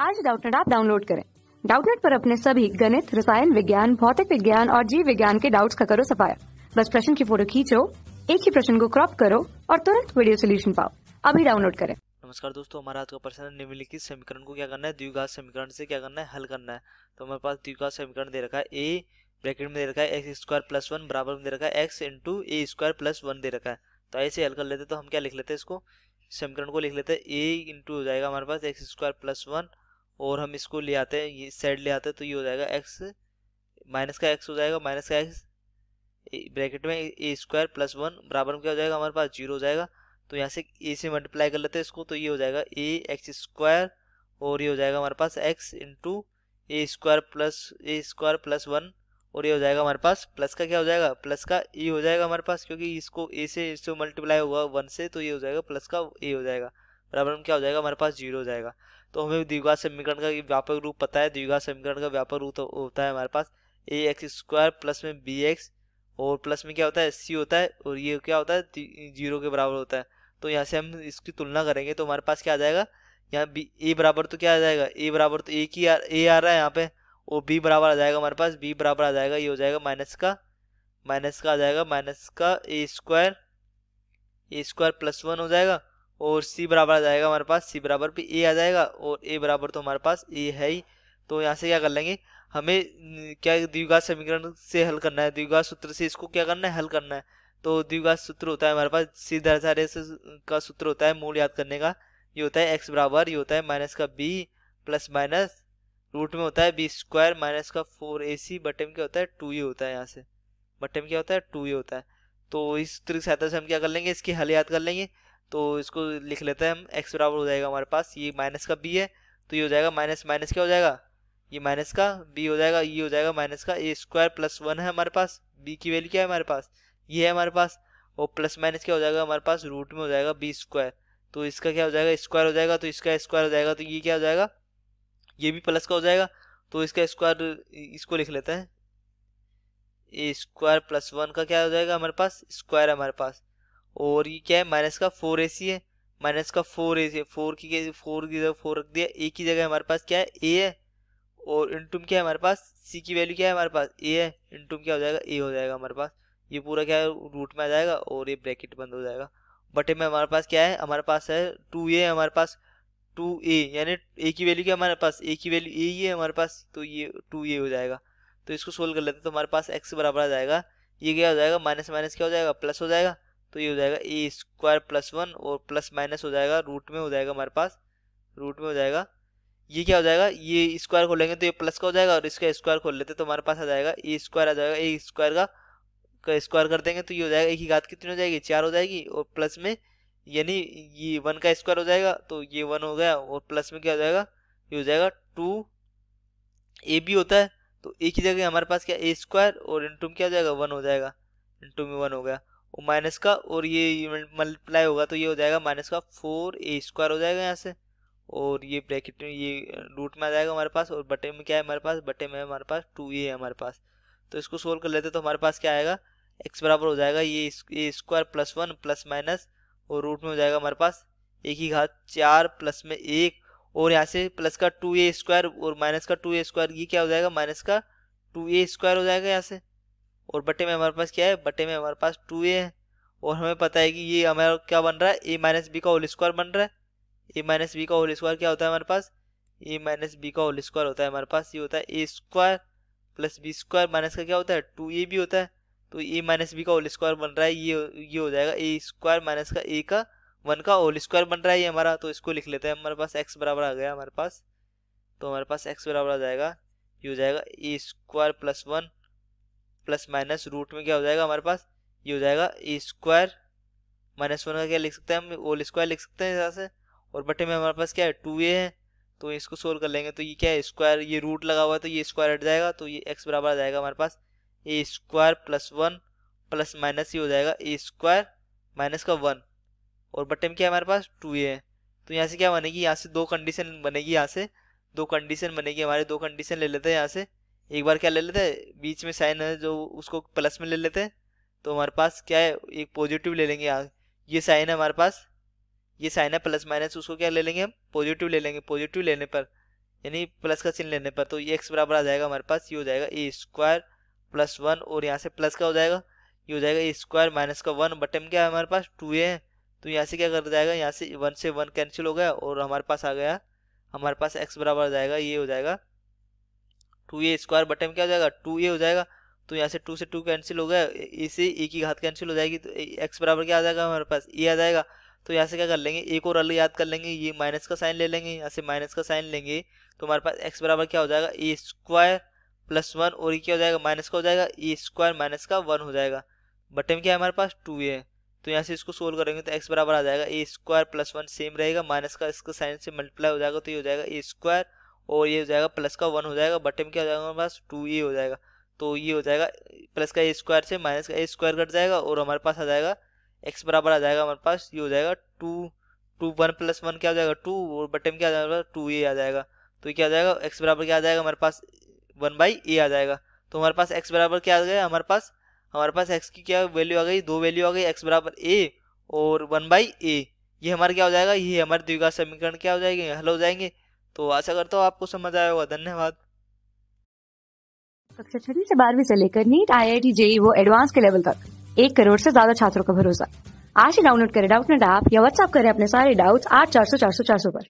आज डाउटनेट आप डाउनलोड करें। डाउटनेट पर अपने सभी गणित, रसायन विज्ञान, भौतिक विज्ञान और जीव विज्ञान के डाउट्स का करो सफाया। बस प्रश्न की फ़ोटो खींचो, एक ही प्रश्न को क्रॉप करो और तुरंत वीडियो सोल्यूशन पाओ। अभी डाउनलोड करें। नमस्कार दोस्तों, हमारा आज का प्रश्न है, निम्नलिखित समीकरण को क्या करना है? द्विघात समीकरण से क्या करना है? हल करना है। तो हमारे पास द्विघात समीकरण दे रखा है ए ब्रैकेट में दे रखा है एक्स स्क्वायर प्लस वन बराबर में दे रखा है X into A square plus one दे रखा है। तो ऐसे हल कर लेते तो हम क्या लिख लेते हैं इसको? समीकरण को लिख लेते हैं ए इंटू हो जाएगा हमारे पास एक्स स्क्वायर प्लस वन और हम इसको ले आते हैं, ये साइड ले आते हैं तो ये हो जाएगा एक्स माइनस का एक्स हो जाएगा माइनस का एक्स ब्रैकेट में ए स्क्वायर प्लस वन बराबर में क्या हो जाएगा हमारे पास? ज़ीरो हो जाएगा। तो यहाँ से ए से मल्टीप्लाई कर लेते हैं इसको तो ये हो जाएगा ए एक्स स्क्वायर और ये हो जाएगा हमारे पास X into A square plus A square plus one और ये हो जाएगा हमारे पास प्लस का क्या हो जाएगा? प्लस का ए हो जाएगा हमारे पास, क्योंकि इसको ए से इससे मल्टीप्लाई होगा वन से तो ये हो जाएगा प्लस का ए हो जाएगा। बराबर में क्या हो जाएगा? हमारे पास ज़ीरो हो जाएगा। तो हमें द्विघात समीकरण का व्यापक रूप पता है। द्विघात समीकरण का व्यापक रूप तो होता है हमारे पास ए एक्स स्क्वायर प्लस में बी एक्स और प्लस में क्या होता है? सी होता है और ये क्या होता है? ज़ीरो के बराबर होता है। तो यहाँ से हम इसकी तुलना करेंगे तो हमारे पास क्या आ जाएगा? यहाँ बी ए बराबर तो क्या आ जाएगा? ए बराबर तो एक ही ए आ रहा है यहाँ पे और बी बराबर आ जाएगा हमारे पास। बी बराबर आ जाएगा, ये हो जाएगा माइनस का माइनस का आ जाएगा माइनस का A square A square plus one हो जाएगा। और सी बराबर आ जाएगा हमारे पास, सी बराबर भी ए आ जाएगा और ए बराबर तो हमारे पास ए है ही। तो यहाँ से क्या कर लेंगे? हमें क्या द्विघात समीकरण से हल करना है? द्विघात सूत्र से इसको क्या करना है? हल करना है। तो द्विघात सूत्र होता है हमारे पास सीधा सारे का सूत्र होता है मूल याद करने का। ये होता है एक्स बराबर, ये होता है माइनस का बी प्लस माइनस रूट में होता है बी स्क्वायर माइनस का फोर ए सी बटे में क्या होता है? टू ए होता है यहाँ से। बटे में क्या होता है? टू ए होता है। तो इस सूत्र की सहायता से हम क्या कर लेंगे? इसकी हल याद कर लेंगे। तो इसको लिख लेते हैं हम एक्स बराबर हो जाएगा हमारे पास, ये माइनस का बी है तो ये हो जाएगा माइनस माइनस क्या हो जाएगा? ये माइनस का बी हो जाएगा, ये हो जाएगा माइनस का ए स्क्वायर प्लस वन है हमारे पास बी की वैल्यू क्या है हमारे पास? ये है हमारे पास, और प्लस माइनस क्या हो जाएगा हमारे पास? रूट में हो जाएगा बी स्क्वायर तो इसका क्या हो जाएगा? स्क्वायर हो जाएगा तो इसका स्क्वायर हो जाएगा तो ये क्या हो जाएगा? ये भी प्लस का हो जाएगा तो इसका स्क्वायर इसको लिख लेते हैं ए स्क्वायर प्लस वन का क्या हो जाएगा हमारे पास? स्क्वायर है हमारे पास। और ये क्या है? माइनस का फोर ए सी है। माइनस का फोर ए सी फोर की फोर की जगह फोर रख दिया। ए की जगह हमारे पास क्या है? ए है। और इंटूम क्या है हमारे पास? सी की वैल्यू क्या है हमारे पास? ए है। इंटूम क्या हो जाएगा? ए हो जाएगा हमारे पास। ये पूरा क्या है रूट में आ जाएगा और ये ब्रैकेट बंद हो जाएगा। बटे में हमारे पास क्या है? हमारे पास है टू ए हमारे पास टू ए यानी ए की वैल्यू क्या हमारे पास? ए की वैल्यू ए ही है हमारे पास। तो ये टू ए हो जाएगा। तो इसको सोल्व कर लेते हैं तो हमारे पास एक्स बराबर आ जाएगा। ये क्या हो जाएगा? माइनस माइनस क्या हो जाएगा? प्लस हो जाएगा। तो ये हो जाएगा ए स्क्वायर प्लस वन और प्लस माइनस हो जाएगा, रूट में हो जाएगा हमारे पास, रूट में हो जाएगा। ये क्या हो जाएगा? ये स्क्वायर खोलेंगे तो ये प्लस का हो जाएगा और इसका स्क्वायर खोल लेते तो हमारे पास आ जाएगा, ए स्क्वायर आ जाएगा, ए स्क्वायर का स्क्वायर कर देंगे तो ये हो जाएगा, एक ही घात कितनी हो जाएगी? चार हो जाएगी और प्लस में, यानी ये वन का स्क्वायर हो जाएगा तो ये वन हो गया और प्लस में क्या हो जाएगा? ये हो जाएगा टू। ए बी होता है तो एक ही जगह हमारे पास क्या? ए स्क्वायर और इंटू में क्या हो जाएगा? वन हो जाएगा। इंटू में वन हो गया। और माइनस का और ये मल्टीप्लाई होगा तो ये हो जाएगा माइनस का फोर ए स्क्वायर हो जाएगा यहाँ से। और ये ब्रैकेट में ये रूट में आ जाएगा हमारे पास और बटे में क्या है हमारे पास? बटे में हमारे पास, टू ए है हमारे पास। तो इसको सोल्व कर लेते तो हमारे पास क्या आएगा? एक्स बराबर हो जाएगा ये A square plus one plus minus और रूट में हो जाएगा हमारे पास एक ही घात चार प्लस में एक। और यहाँ से प्लस का टू ए स्क्वायर और माइनस का टू ए स्क्वायर ये क्या हो जाएगा? माइनस का टू ए स्क्वायर हो जाएगा यहाँ से। और बटे में हमारे पास क्या है? बटे में हमारे पास टू ए है। और हमें पता है कि ये हमारा क्या बन रहा है? ए माइनस बी का होल स्क्वायर बन रहा है। ए माइनस बी का होल स्क्वायर क्या होता है हमारे पास? ए माइनस बी का होल स्क्वायर होता है हमारे पास। ये होता है A square plus B square minus का क्या होता है? टू ए भी होता है। तो ए माइनस बी का होल स्क्वायर बन रहा है। ये ये हो जाएगा ए स्क्वायर माइनस का ए का वन का होल स्क्वायर बन रहा है ये हमारा। तो इसको लिख लेते हैं। हमारे पास एक्स बराबर आ गया हमारे पास। तो हमारे पास एक्स बराबर आ जाएगा। ये हो जाएगा A square plus one plus minus root में क्या हो जाएगा हमारे पास? ये हो जाएगा ए स्क्वायर माइनस वन का क्या लिख सकते हैं हम? होल स्क्वायर लिख सकते हैं यहाँ से। और बटे में हमारे पास क्या है? टू ए है। तो इसको सोल्व कर लेंगे। तो ये क्या है? स्क्वायर, ये रूट लगा हुआ है तो ये स्क्वायर हट जाएगा। तो ये एक्स बराबर आ जाएगा हमारे पास A square plus one plus minus ये हो जाएगा ए स्क्वायर माइनस का वन। और बटे में क्या है हमारे पास? टू ए है। तो यहाँ से क्या बनेगी? यहाँ से दो कंडीशन बनेगी यहाँ से। दो कंडीशन बनेगी हमारे। दो कंडीशन ले लेते हैं यहाँ से। एक बार क्या ले लेते हैं बीच में साइन है जो उसको प्लस में ले लेते हैं तो हमारे पास क्या है, एक पॉजिटिव ले लेंगे यहाँ ये साइन है हमारे पास, ये साइन है प्लस माइनस उसको क्या ले लेंगे हम पॉजिटिव ले लेंगे पॉजिटिव लेने पर, यानी प्लस का चिन्ह लेने पर तो ये एक्स बराबर आ जाएगा हमारे पास, ये हो जाएगा ए स्क्वायर प्लस वन और यहाँ से प्लस का हो जाएगा, ये हो जाएगा ए स्क्वायर माइनस का वन बटे में क्या है हमारे पास टू ए है तो यहाँ से क्या कर जाएगा, यहाँ से वन से वन कैंसिल हो गया, और हमारे पास आ गया, हमारे पास एक्स बराबर आ जाएगा, ये हो जाएगा टू ए स्क्वायर बटे में क्या हो जाएगा? टू ए हो जाएगा। तो यहाँ से टू से टू कैंसिल हो गया। इसे ए की घात कैंसिल हो जाएगी। तो एक्स बराबर क्या आ जाएगा हमारे पास? ए आ जाएगा। तो यहाँ से क्या कर लेंगे? एक और अलग याद कर लेंगे। ये माइनस का साइन ले लेंगे। यहाँ से माइनस का साइन लेंगे। तो हमारे पास एक्स बराबर क्या हो जाएगा? ए स्क्वायर प्लस वन और ये क्या हो जाएगा? माइनस का हो जाएगा। ए स्क्वायर माइनस का वन हो जाएगा। बटे में क्या है हमारे पास? टू ए तो यहाँ से इसको सोल्व करेंगे तो एक्स बराबर आ जाएगा। A square plus one same रहेगा। माइनस का इसका साइन से मल्टीप्लाई हो जाएगा तो ये हो जाएगा। ए स्क्वायर और ये हो जाएगा प्लस का वन हो जाएगा बटे में क्या हो जाएगा हमारे पास? टू ए हो जाएगा। तो ये हो जाएगा प्लस का ए स्क्वायर से माइनस का ए स्क्वायर कट जाएगा और हमारे पास आ जाएगा एक्स बराबर आ जाएगा हमारे पास, ये हो जाएगा two two one plus one क्या हो जाएगा? टू और बटे में क्या आ जाएगा? टू ए आ जाएगा। तो क्या आ जाएगा? एक्स बराबर क्या आ जाएगा? हमारे पास वन बाई ए आ जाएगा। तो हमारे पास एक्स बराबर क्या आ गया? हमारे पास हमारे पास एक्स की क्या वैल्यू आ गई? दो वैल्यू आ गई एक्स बराबर ए और वन बाई ए ये हमारा क्या हो जाएगा? ये हमारे द्विघात समीकरण क्या हो जाएँगे? हल हो जाएँगे। तो आशा करता हूँ आपको समझ आया होगा। धन्यवाद। कक्षा छठी से बारहवीं से लेकर NEET I I T JEE वो एडवांस के लेवल तक। एक करोड़ से ज़्यादा छात्रों का भरोसा। आज ही डाउनलोड करें डाउट नेट ऐप या व्हाट्सएप करें अपने सारे डाउट्स आठ चार सौ चार सौ चार सौ पर।